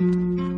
うん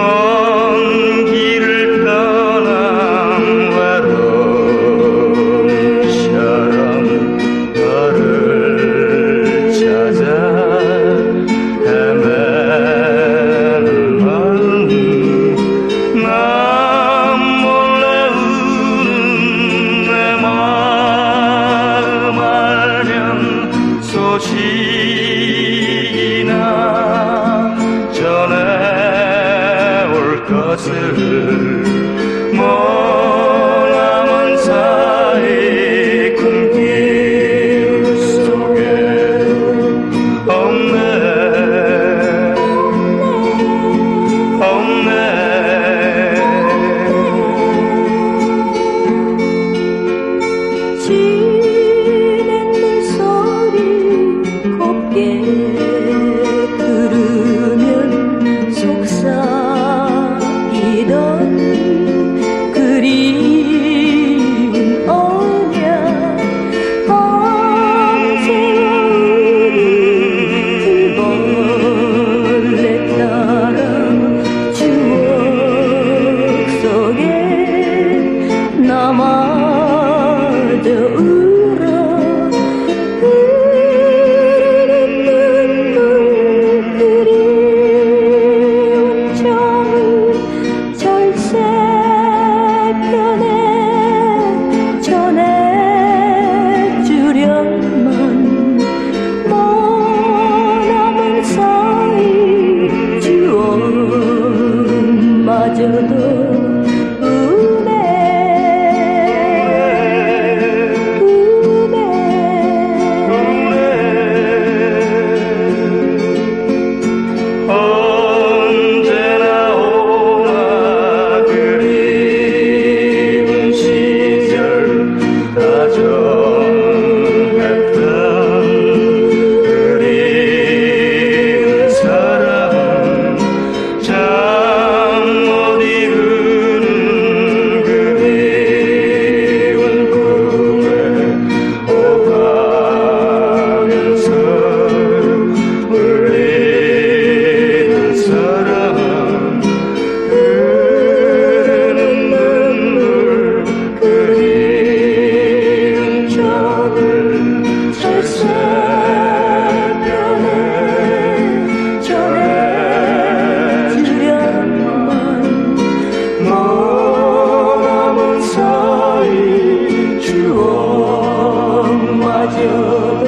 먼 거슬 머나먼 사이 꿈길 속에 없네. 없네. tomorrow Oh.